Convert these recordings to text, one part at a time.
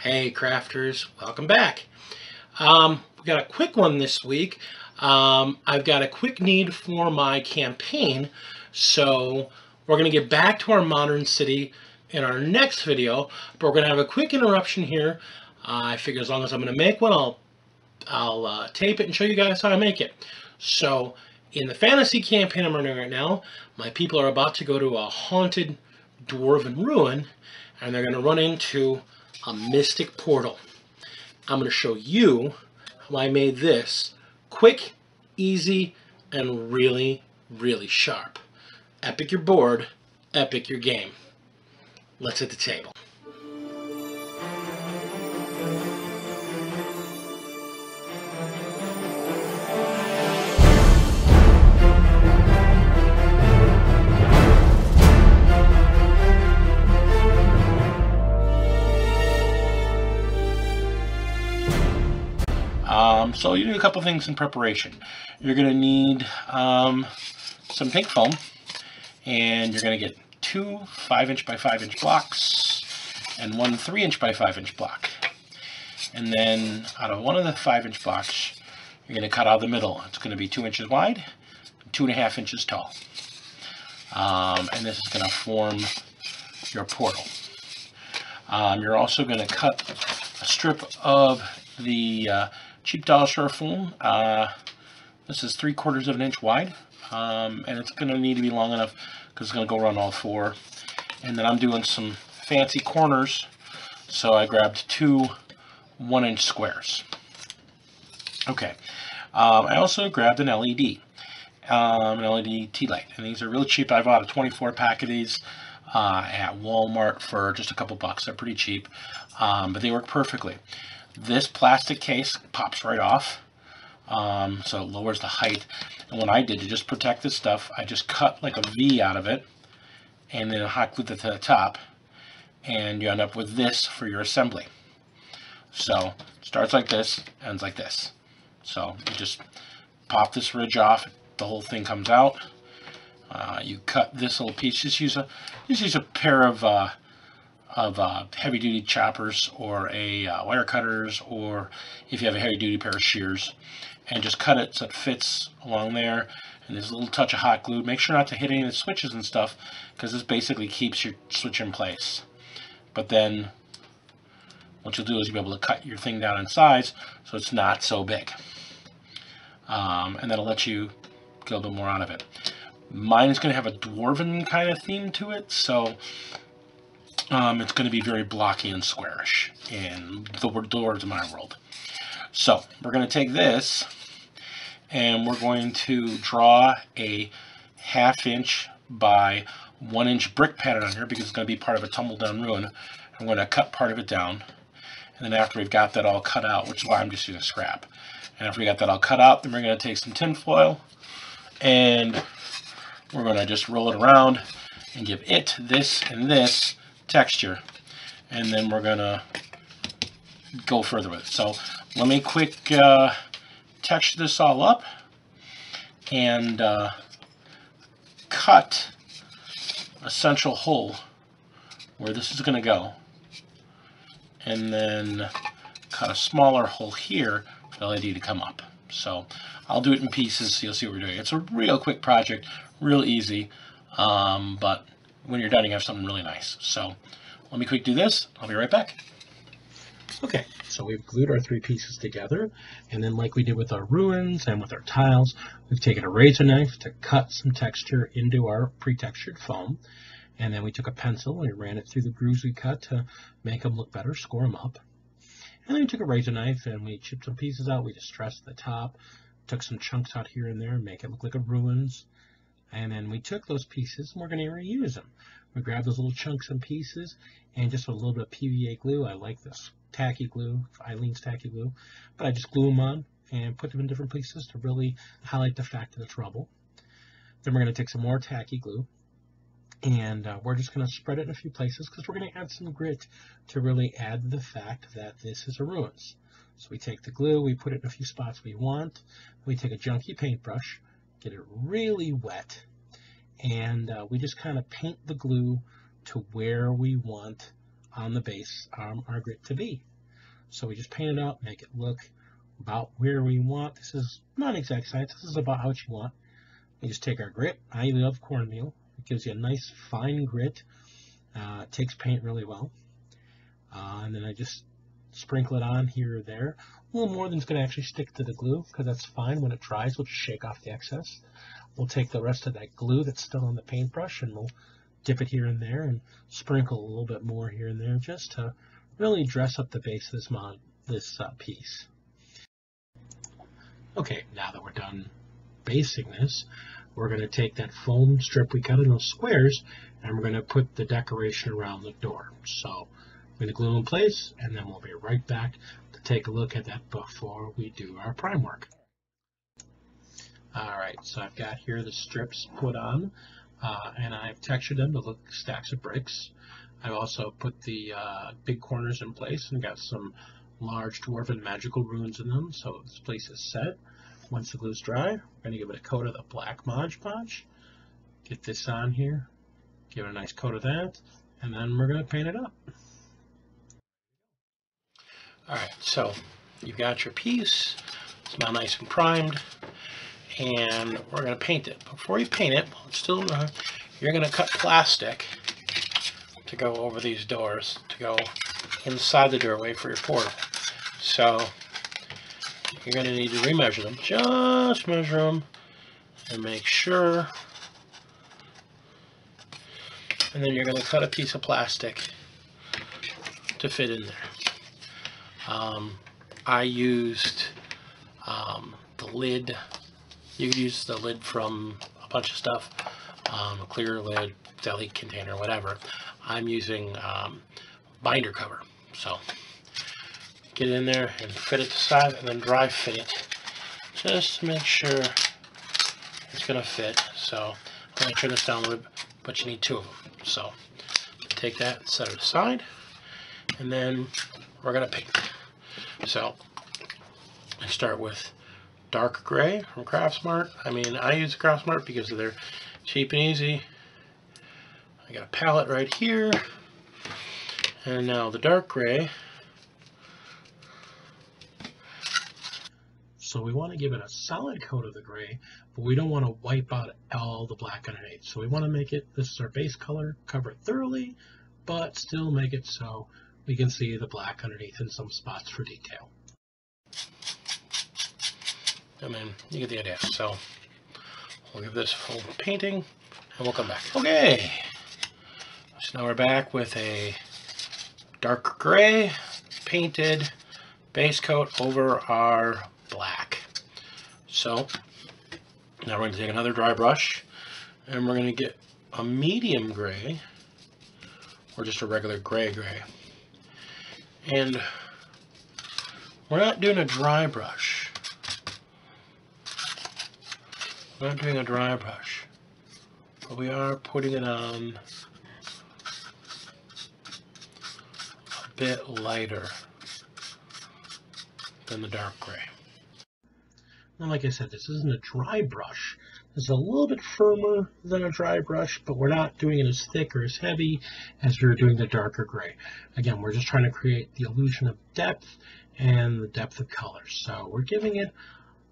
Hey crafters, welcome back. Um, we got a quick one this week. Um, I've got a quick need for my campaign, so we're going to get back to our modern city in our next video, but we're going to have a quick interruption here. Uh, I figure as long as I'm going to make one, I'll, I'll uh, tape it and show you guys how I make it. So, in the fantasy campaign I'm running right now, my people are about to go to a haunted dwarven ruin, and they're going to run into a mystic portal. I'm going to show you how I made this quick, easy, and really, really sharp. Epic your board, epic your game. Let's hit the table. Um, so you do a couple things in preparation. You're going to need um, some pink foam, and you're going to get two 5 inch by 5 inch blocks and one 3 inch by 5 inch block. And then out of one of the 5 inch blocks, you're going to cut out the middle. It's going to be 2 inches wide, two and a half inches tall. Um, and this is going to form your portal. Um, you're also going to cut a strip of the uh, cheap dollar store foam. Uh, this is three quarters of an inch wide, um, and it's going to need to be long enough because it's going to go around all four. And then I'm doing some fancy corners, so I grabbed two one inch squares. Okay, um, I also grabbed an LED, um, an LED tea light, and these are really cheap. I bought a 24 pack of these uh, at Walmart for just a couple bucks. They're pretty cheap, um, but they work perfectly. This plastic case pops right off, um, so it lowers the height. And what I did to just protect this stuff, I just cut like a V out of it, and then hot glued it to the top, and you end up with this for your assembly. So starts like this, ends like this. So you just pop this ridge off, the whole thing comes out. Uh, you cut this little piece. Just use a just use a pair of uh, of uh, heavy duty choppers or a uh, wire cutters or if you have a heavy duty pair of shears and just cut it so it fits along there and there's a little touch of hot glue. Make sure not to hit any of the switches and stuff because this basically keeps your switch in place. But then what you'll do is you'll be able to cut your thing down in size so it's not so big. Um, and that'll let you get a little bit more out of it. Mine is going to have a dwarven kind of theme to it so um, it's going to be very blocky and squarish in the words of my world. So we're going to take this and we're going to draw a half inch by one inch brick pattern on here because it's going to be part of a tumble down ruin. I'm going to cut part of it down. And then after we've got that all cut out, which is why I'm just using scrap. And after we got that all cut out, then we're going to take some tin foil and we're going to just roll it around and give it this and this texture and then we're gonna go further with it. So let me quick uh, texture this all up and uh, cut a central hole where this is to go and then cut a smaller hole here for the LED to come up. So I'll do it in pieces so you'll see what we're doing. It's a real quick project, real easy, um, but when you're done, you have something really nice. So let me quick do this. I'll be right back. Okay, so we've glued our three pieces together, and then like we did with our ruins and with our tiles, we've taken a razor knife to cut some texture into our pre-textured foam, and then we took a pencil and we ran it through the grooves we cut to make them look better, score them up. And then we took a razor knife and we chipped some pieces out, we distressed the top, took some chunks out here and there, make it look like a ruins, and then we took those pieces and we're going to reuse them. We grab those little chunks and pieces and just a little bit of PVA glue. I like this tacky glue, Aleene's tacky glue, but I just glue them on and put them in different places to really highlight the fact of the trouble. Then we're going to take some more tacky glue and uh, we're just going to spread it in a few places because we're going to add some grit to really add the fact that this is a ruins. So we take the glue, we put it in a few spots we want, we take a junky paintbrush, get it really wet, and uh, we just kind of paint the glue to where we want on the base um, our grit to be. So we just paint it up, make it look about where we want. This is not exact science. This is about how you want. We just take our grit. I love cornmeal. It gives you a nice fine grit. Uh, takes paint really well. Uh, and then I just sprinkle it on here or there. A little more than it's going to actually stick to the glue because that's fine. When it dries, we'll just shake off the excess. We'll take the rest of that glue that's still on the paintbrush and we'll dip it here and there and sprinkle a little bit more here and there just to really dress up the base of this mod, this uh, piece. Okay, now that we're done basing this, we're going to take that foam strip we cut in those squares and we're going to put the decoration around the door. So going to glue in place and then we'll be right back to take a look at that before we do our prime work. Alright, so I've got here the strips put on uh, and I've textured them to look stacks of bricks. I've also put the uh, big corners in place and got some large dwarven magical runes in them, so this place is set. Once the glue's dry, we're going to give it a coat of the black Mod Podge. Get this on here, give it a nice coat of that, and then we're going to paint it up. Alright, so you've got your piece. It's now nice and primed. And we're going to paint it. Before you paint it, it's still uh, you're going to cut plastic to go over these doors, to go inside the doorway for your portal. So you're going to need to remeasure them. Just measure them and make sure. And then you're going to cut a piece of plastic to fit in there. Um, I used um, the lid. You could use the lid from a bunch of stuff, um, a clear lid, deli container, whatever. I'm using um, binder cover. So get in there and fit it to size and then dry fit it just to make sure it's going to fit. So I'm going to turn this down a little bit, but you need two of them. So take that and set it aside and then we're going to paint. So I start with dark gray from Craftsmart. I mean, I use Craftsmart because they're cheap and easy. I got a palette right here. And now the dark gray. So we want to give it a solid coat of the gray, but we don't want to wipe out all the black underneath. So we want to make it, this is our base color, cover it thoroughly, but still make it so we can see the black underneath in some spots for detail. I mean, you get the idea. So we'll give this a full painting and we'll come back. Okay. So now we're back with a dark gray painted base coat over our black. So now we're going to take another dry brush and we're going to get a medium gray or just a regular gray gray. And we're not doing a dry brush. We're not doing a dry brush, but we are putting it on a bit lighter than the dark gray. Now, like I said, this isn't a dry brush. This is a little bit firmer than a dry brush, but we're not doing it as thick or as heavy as we are doing the darker gray. Again, we're just trying to create the illusion of depth and the depth of color. So we're giving it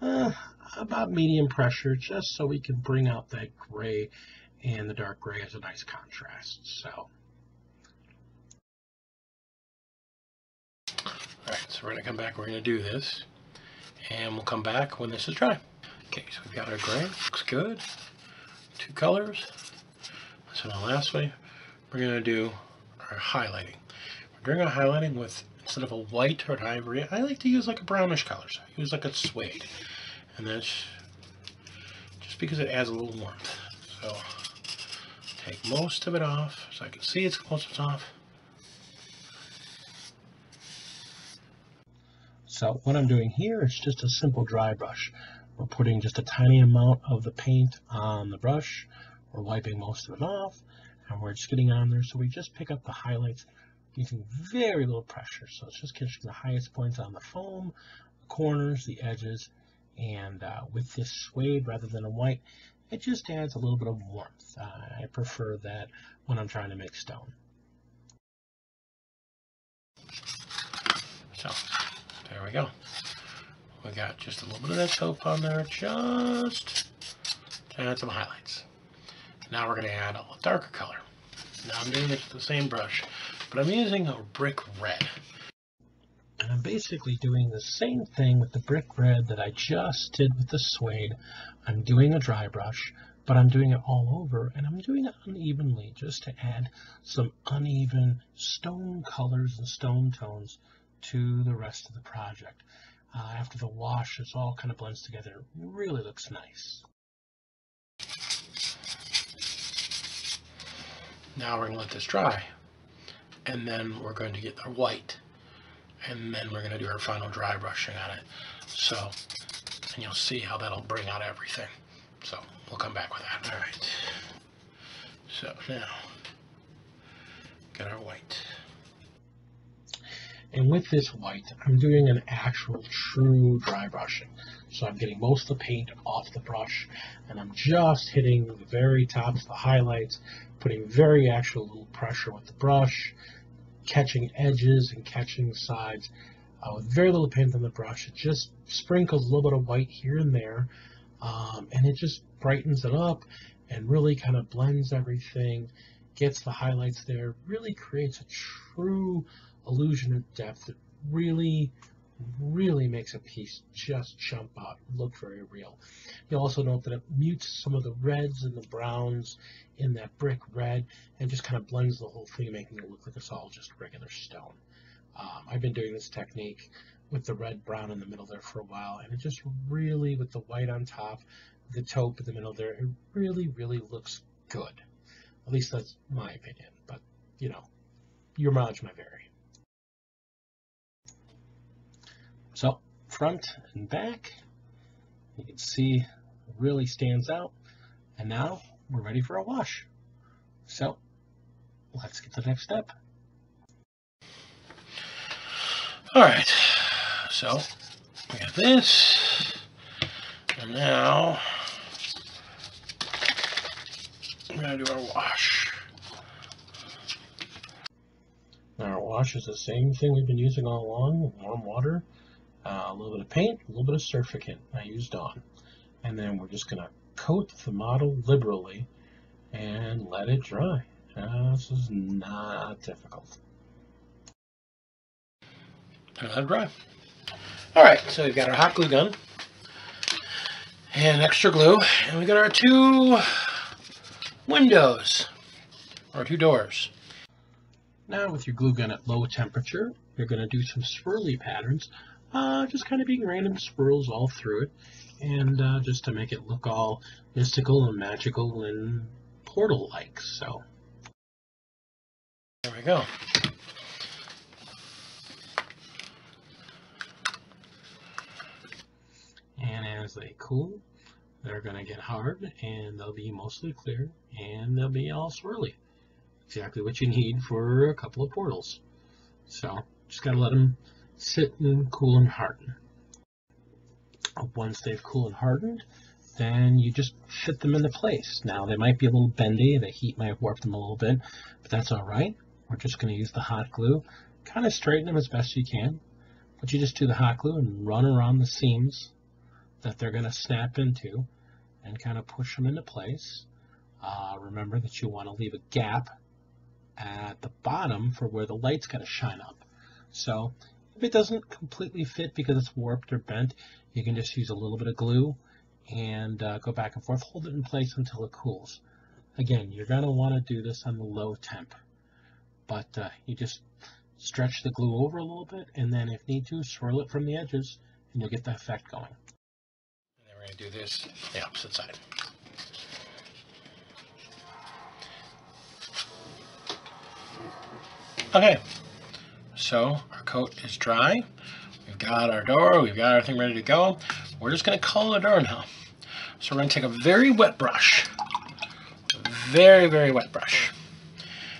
uh, about medium pressure just so we can bring out that gray and the dark gray as a nice contrast. So. Alright, so we're going to come back, we're going to do this, and we'll come back when this is dry. Okay, so we've got our gray, looks good. Two colors. So now lastly, we're to do our highlighting. We're doing our highlighting with, instead of a white or an ivory, I like to use like a brownish color. So I use like a suede. And that's just because it adds a little warmth. So take most of it off so I can see it's most of it's off. So what I'm doing here is just a simple dry brush. We're putting just a tiny amount of the paint on the brush. We're wiping most of it off and we're just getting on there. So we just pick up the highlights using very little pressure. So it's just catching the highest points on the foam, the corners, the edges, and uh, with this suede rather than a white, it just adds a little bit of warmth. Uh, I prefer that when I'm trying to make stone. We go. We got just a little bit of that taupe on there, just to add some highlights. Now we're going to add a darker color. Now I'm doing it with the same brush, but I'm using a brick red. And I'm basically doing the same thing with the brick red that I just did with the suede. I'm doing a dry brush, but I'm doing it all over, and I'm doing it unevenly just to add some uneven stone colors and stone tones to the rest of the project. Uh, after the wash, it all kind of blends together. It really looks nice. Now we're going to let this dry. And then we're going to get our white. And then we're going to do our final dry brushing on it. So, and you'll see how that'll bring out everything. So, we'll come back with that. All right. So, now, get our white. And with this white, I'm doing an actual true dry brushing. So I'm getting most of the paint off the brush, and I'm just hitting the very tops, the highlights, putting very actual little pressure with the brush, catching edges and catching sides uh, with very little paint on the brush. It just sprinkles a little bit of white here and there, um, and it just brightens it up and really kind of blends everything, gets the highlights there, really creates a true illusion of depth that really, really makes a piece just jump out, look very real. You'll also note that it mutes some of the reds and the browns in that brick red and just kind of blends the whole thing, making it look like it's all just regular stone. Um, I've been doing this technique with the red brown in the middle there for a while, and it just really, with the white on top, the taupe in the middle there, it really, really looks good. At least that's my opinion, but you know, your mileage may vary. So front and back, you can see really stands out. And now we're ready for a wash. So let's get to the next step. All right, so we have this, and now we're gonna do our wash. Now our wash is the same thing we've been using all along, warm water, uh, a little bit of paint, a little bit of surfactant I used on. And then we're just going to coat the model liberally and let it dry. Uh, this is not difficult. And let it dry. All right, so we've got our hot glue gun and extra glue, and we got our two windows, or two doors. Now with your glue gun at low temperature, you're going to do some swirly patterns uh, just kind of being random swirls all through it, and uh, just to make it look all mystical and magical and portal-like. So there we go. And as they cool, they're going to get hard, and they'll be mostly clear, and they'll be all swirly. Exactly what you need for a couple of portals. So just got to let them sit and cool and harden. Once they've cooled and hardened, then you just fit them into place. Now they might be a little bendy, the heat might warp them a little bit, but that's all right. We're just going to use the hot glue, kind of straighten them as best you can. But you just do the hot glue and run around the seams that they're going to snap into and kind of push them into place. Uh, remember that you want to leave a gap at the bottom for where the light's going to shine up. So if it doesn't completely fit because it's warped or bent, you can just use a little bit of glue and uh, go back and forth. Hold it in place until it cools. Again, you're going to want to do this on the low temp, but uh, you just stretch the glue over a little bit, and then if need to, swirl it from the edges, and you'll get the effect going. And then we're going to do this the opposite side. Okay, so coat is dry. We've got our door, we've got everything ready to go. We're just gonna color the door now. So we're gonna take a very wet brush, very, very wet brush.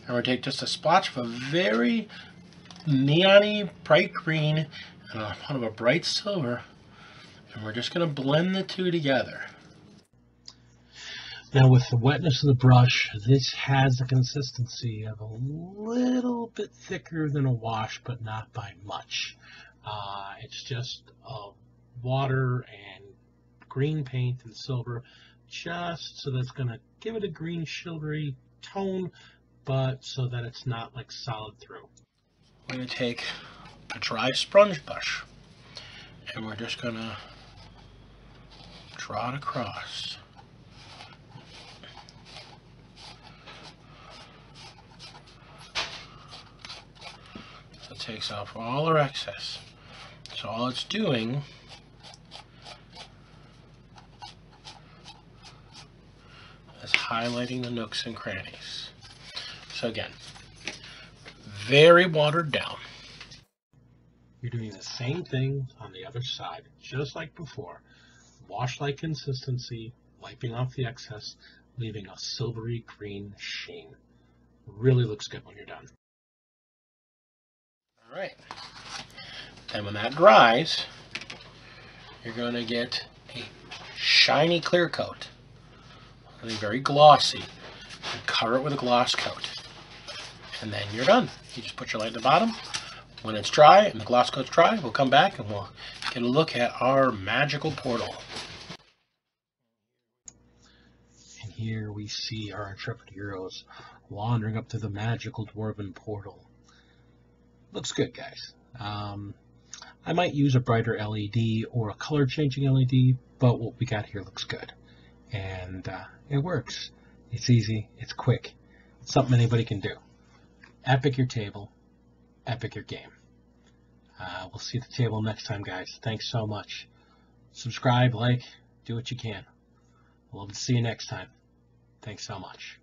And we're gonna take just a splotch of a very neony bright green and a pot of a bright silver. And we're just gonna blend the two together. Now with the wetness of the brush, this has the consistency of a little bit thicker than a wash, but not by much. Uh, it's just uh, water and green paint and silver, just so that's going to give it a green silvery tone, but so that it's not like solid through. We're going to take a dry sponge brush and we're just going to draw it across. Takes off all our excess. So all it's doing is highlighting the nooks and crannies. So again, very watered down. You're doing the same thing on the other side, just like before. Wash-like consistency, wiping off the excess, leaving a silvery green sheen. Really looks good when you're done. Right. Then when that dries, you're going to get a shiny clear coat. Something very glossy. And cover it with a gloss coat. And then you're done. You just put your light at the bottom. When it's dry and the gloss coat's dry, we'll come back and we'll get a look at our magical portal. And here we see our intrepid heroes wandering up to the magical dwarven portal. Looks good, guys. Um, I might use a brighter LED or a color changing LED, but what we got here looks good. And uh, it works. It's easy, it's quick, it's something anybody can do. Epic your table, epic your game. Uh, we'll see the table next time, guys. Thanks so much. Subscribe, like, do what you can. Love to see you next time. Thanks so much.